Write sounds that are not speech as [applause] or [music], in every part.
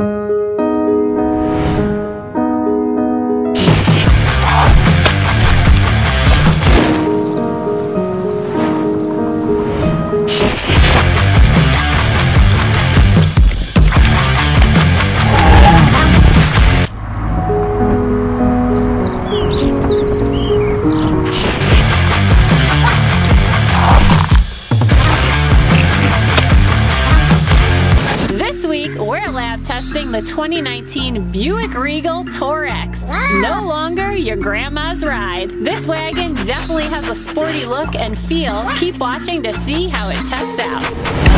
This the 2019 Buick Regal TourX. No longer your grandma's ride. This wagon definitely has a sporty look and feel. Keep watching to see how it tests out.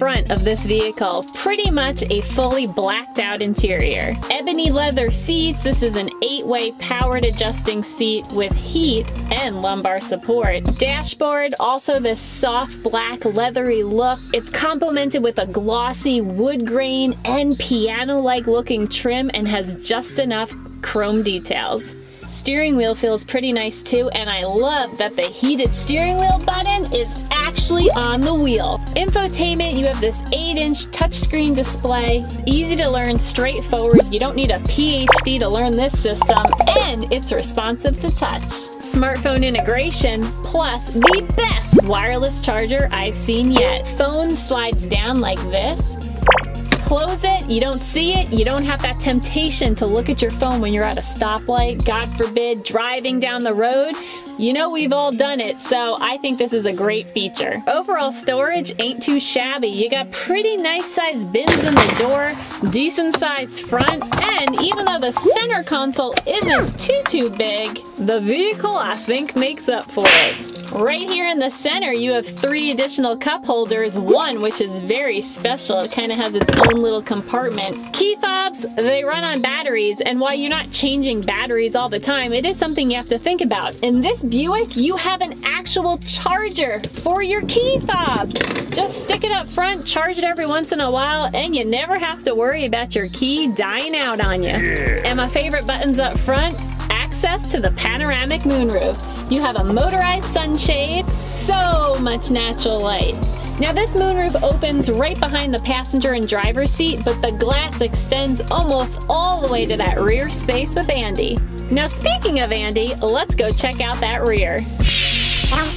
Front of this vehicle. Pretty much a fully blacked out interior. Ebony leather seats. This is an eight-way powered adjusting seat with heat and lumbar support. Dashboard, also this soft black leathery look. It's complemented with a glossy wood grain and piano-like looking trim and has just enough chrome details. Steering wheel feels pretty nice too, and I love that the heated steering wheel button is actually on the wheel. Infotainment, you have this 8-inch touchscreen display, easy to learn, straightforward. You don't need a PhD to learn this system, and it's responsive to touch. Smartphone integration, plus the best wireless charger I've seen yet. Phone slides down like this, close it, you don't see it, you don't have that temptation to look at your phone when you're at a stoplight, God forbid, driving down the road. You know we've all done it, so I think this is a great feature. Overall storage ain't too shabby. You got pretty nice sized bins in the door, decent sized front, and even though the center console isn't too too big, the vehicle I think makes up for it. Right here in the center, you have three additional cup holders, one which is very special. It kind of has its own little compartment. Key fobs, they run on batteries, and while you're not changing batteries all the time, it is something you have to think about. In this Buick, you have an actual charger for your key fob. Just stick it up front, charge it every once in a while, and you never have to worry about your key dying out on you. And my favorite buttons up front, access to the panoramic moonroof. You have a motorized sunshade, so much natural light. Now this moonroof opens right behind the passenger and driver's seat, but the glass extends almost all the way to that rear space with Andie. Now speaking of Andie, let's go check out that rear.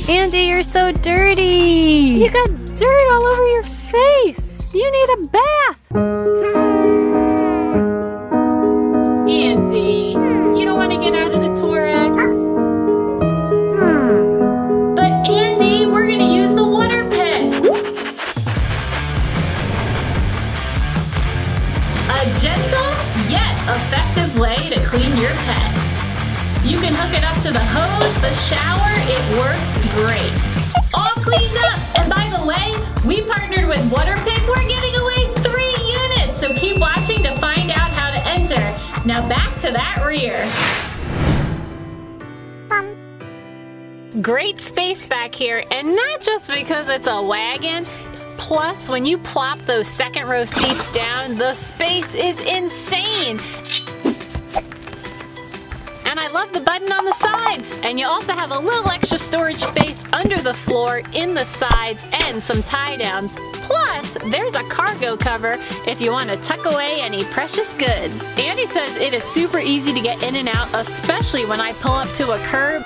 Andie, you're so dirty! You got dirt all over your face! You need a bath! Great space back here, and not just because it's a wagon. Plus, when you plop those second row seats down, the space is insane. And I love the button on the sides. And you also have a little extra storage space under the floor, in the sides, and some tie downs. Plus, there's a cargo cover if you want to tuck away any precious goods. Andie says it is super easy to get in and out, especially when I pull up to a curb.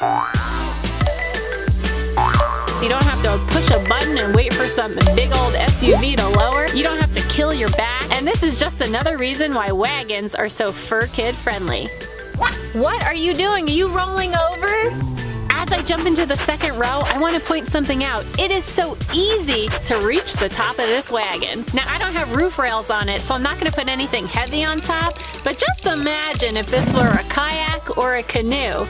You don't have to push a button and wait for some big old SUV to lower. You don't have to kill your back. And this is just another reason why wagons are so fur kid friendly. What are you doing? Are you rolling over? As I jump into the second row, I want to point something out. It is so easy to reach the top of this wagon. Now, I don't have roof rails on it, so I'm not going to put anything heavy on top, but just imagine if this were a kayak or a canoe.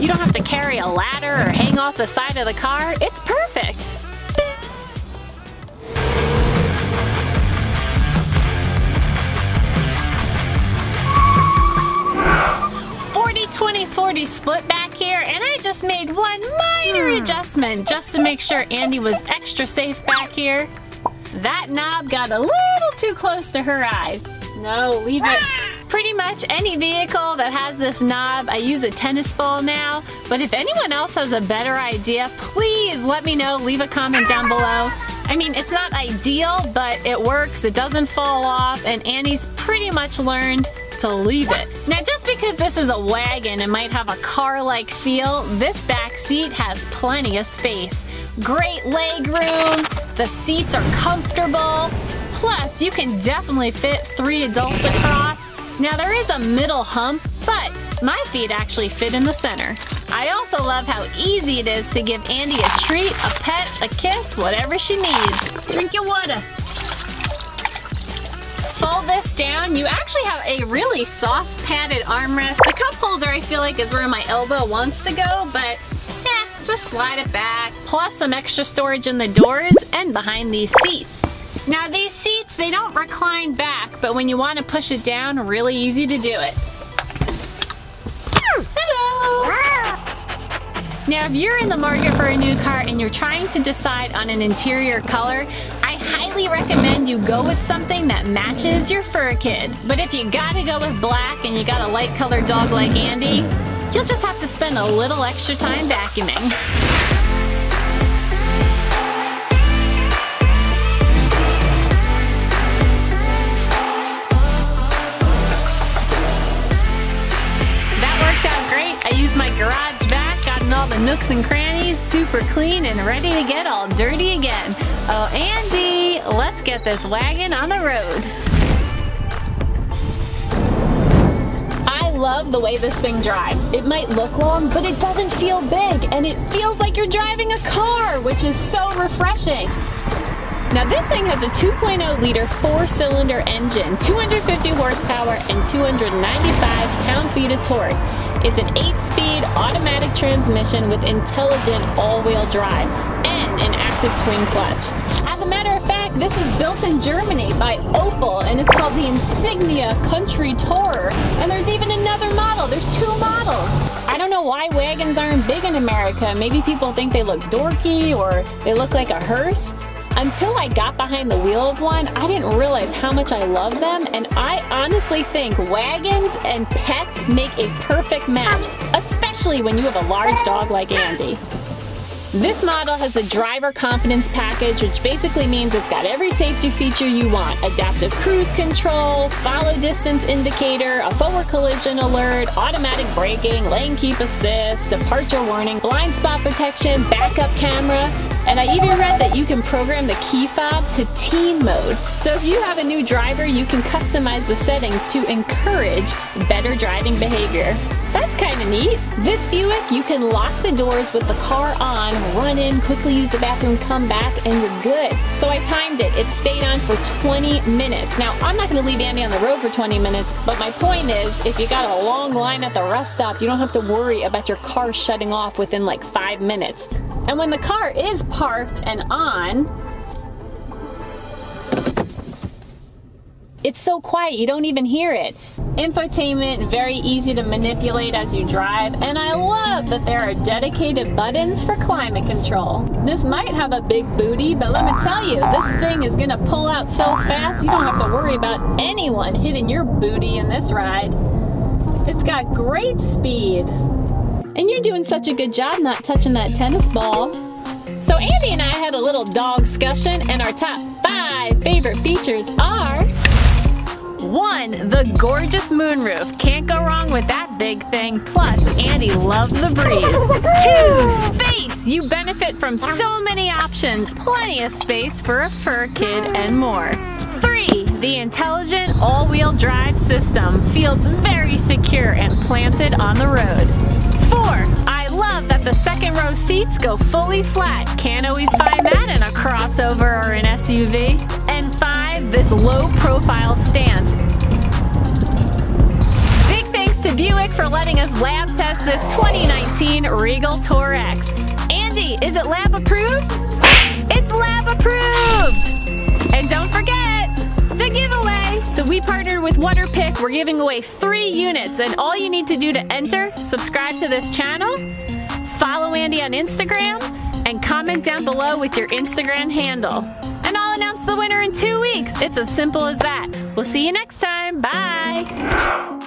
You don't have to carry a ladder or hang off the side of the car. It's perfect. 20-40 split back here and I just made one minor hmm. adjustment just to make sure Andie was extra safe back here. That knob got a little too close to her eyes. No, leave it. Pretty much any vehicle that has this knob, I use a tennis ball now, but if anyone else has a better idea, please let me know, leave a comment down below. I mean, it's not ideal, but it works, it doesn't fall off, and Andie's pretty much learned to leave it. Now just because this is a wagon and might have a car-like feel, this back seat has plenty of space. Great leg room, the seats are comfortable, plus you can definitely fit three adults across. Now there is a middle hump, but my feet actually fit in the center. I also love how easy it is to give Andie a treat, a pet, a kiss, whatever she needs. Drink your water this down, you actually have a really soft padded armrest. The cup holder I feel like is where my elbow wants to go, but yeah, just slide it back. Plus some extra storage in the doors and behind these seats. Now these seats, they don't recline back, but when you want to push it down, really easy to do it. Hello! Now if you're in the market for a new car and you're trying to decide on an interior color, highly recommend you go with something that matches your fur kid. But if you gotta go with black and you got a light colored dog like Andie, you'll just have to spend a little extra time vacuuming. All the nooks and crannies super clean and ready to get all dirty again. Oh, Andie, let's get this wagon on the road. I love the way this thing drives. It might look long, but it doesn't feel big, and it feels like you're driving a car, which is so refreshing. Now this thing has a 2.0 liter four cylinder engine, 250 horsepower and 295 pound-feet of torque. It's an 8-speed automatic transmission with intelligent all-wheel drive and an active twin clutch. As a matter of fact, this is built in Germany by Opel and it's called the Insignia Country Tourer. And there's even another model. There's two models. I don't know why wagons aren't big in America. Maybe people think they look dorky or they look like a hearse. Until I got behind the wheel of one, I didn't realize how much I love them, and I honestly think wagons and pets make a perfect match, especially when you have a large dog like Andie. This model has the driver confidence package, which basically means it's got every safety feature you want. Adaptive cruise control, follow distance indicator, a forward collision alert, automatic braking, lane keep assist, departure warning, blind spot protection, backup camera, and I even read that you can program the key fob to teen mode. So if you have a new driver, you can customize the settings to encourage better driving behavior. That's kind of neat. This Buick, you can lock the doors with the car on, run in, quickly use the bathroom, come back, and you're good. So I timed it. It stayed on for 20 minutes. Now, I'm not going to leave Andie on the road for 20 minutes, but my point is, if you got a long line at the rest stop, you don't have to worry about your car shutting off within like five minutes. And when the car is parked and on, it's so quiet you don't even hear it. Infotainment, very easy to manipulate as you drive, and I love that there are dedicated buttons for climate control. This might have a big booty, but let me tell you, this thing is gonna pull out so fast you don't have to worry about anyone hitting your booty in this ride. It's got great speed. And you're doing such a good job not touching that tennis ball. So Andie and I had a little dog discussion and our top five favorite features are one, the gorgeous moonroof. Can't go wrong with that big thing. Plus, Andie loves the breeze. [laughs] Two, space. You benefit from so many options. Plenty of space for a fur kid and more. Three, the intelligent all-wheel drive system feels very secure and planted on the road. Four, I love that the second row seats go fully flat. Can't always find that in a crossover or an SUV. And five, this low profile stance. Big thanks to Buick for letting us lab test this 2019 Regal TourX. Andie, is it lab approved? It's lab approved! And don't forget, the giveaway! So we partnered with WaterPik. We're giving away three units, and all you need to do to enter, subscribe to this channel, follow Andie on Instagram, and comment down below with your Instagram handle. And I'll announce the winner in two weeks. It's as simple as that. We'll see you next time. Bye.